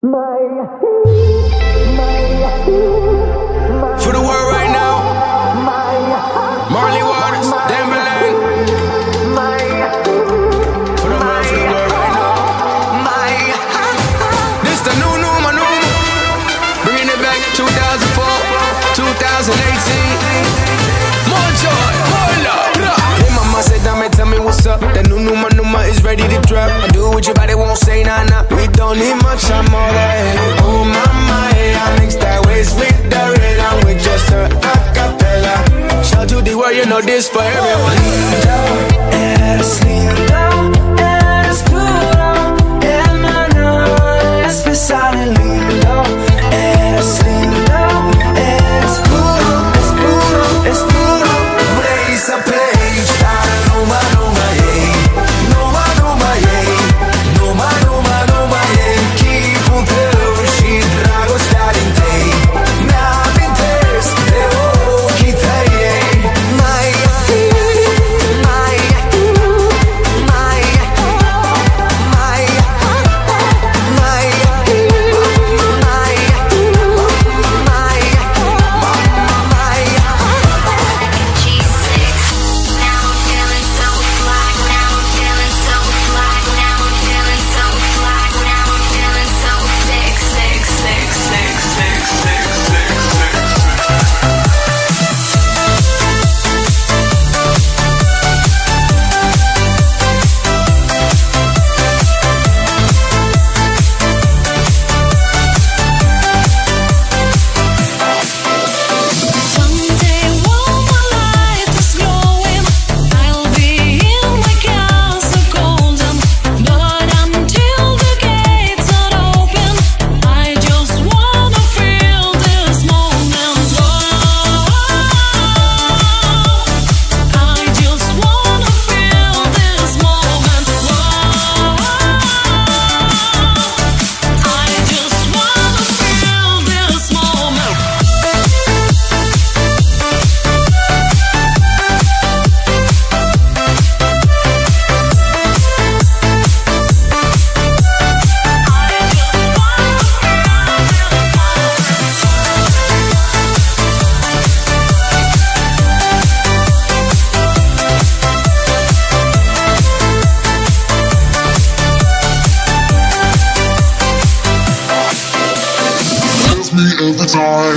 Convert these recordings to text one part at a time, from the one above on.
For the world right now, Marley Waters, Timberland. For the world, for the world right now. This the new, new, my new, bringing it back 2004, 2018. More joy, more love. Hey, mama said, dame, tell me what's up. That new, new, my new, is ready to drop. I do what your body won't say, nah, nah. We don't need much, I'm all that. Oh, mama, hey, I mix that waist with the. I'm with just a acapella. Shout to the world, you know this for everyone.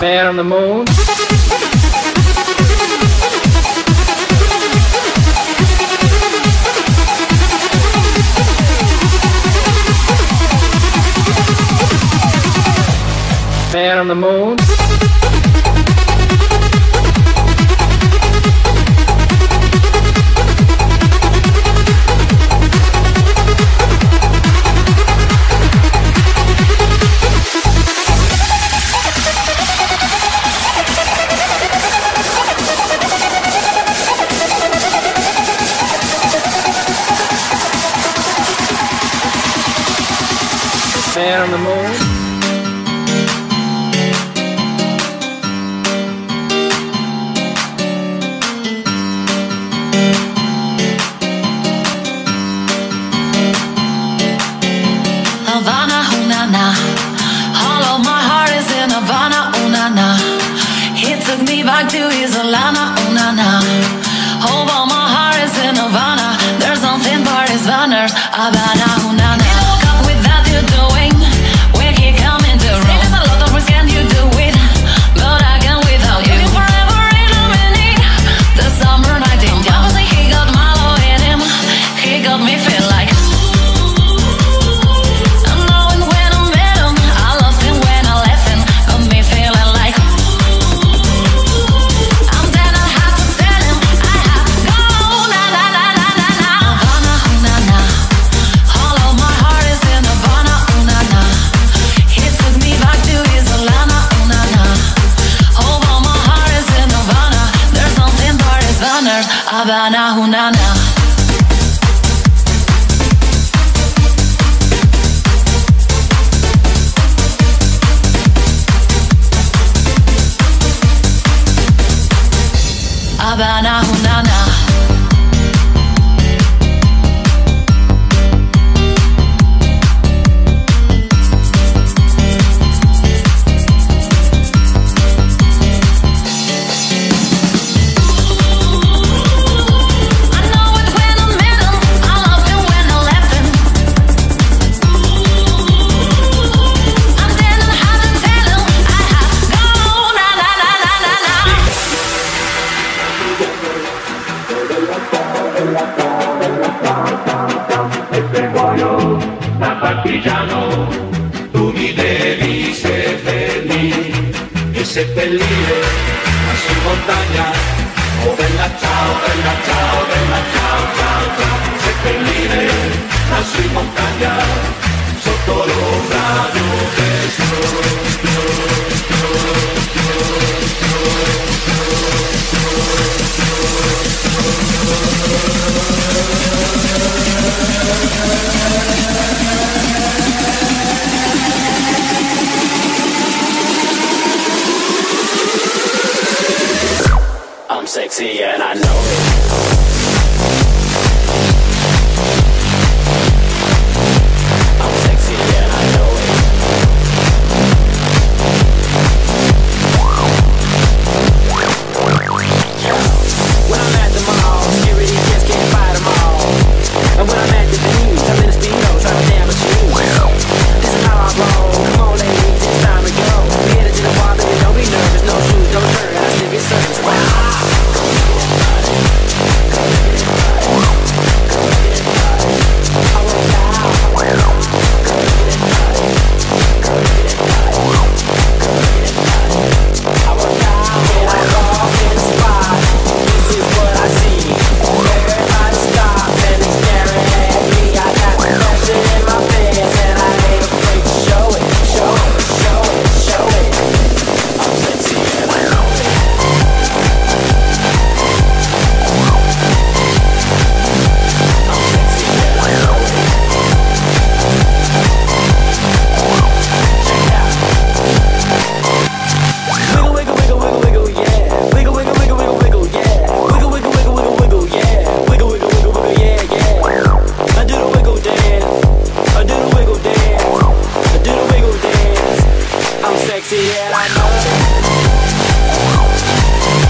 Man on the Moon. Man on the Moon. Havana, te a su montaña. Oh, bella chao, bella chao, bella chao, chao, chao. Se te a su montaña. Sotto l'ombra di un beso. Thank you.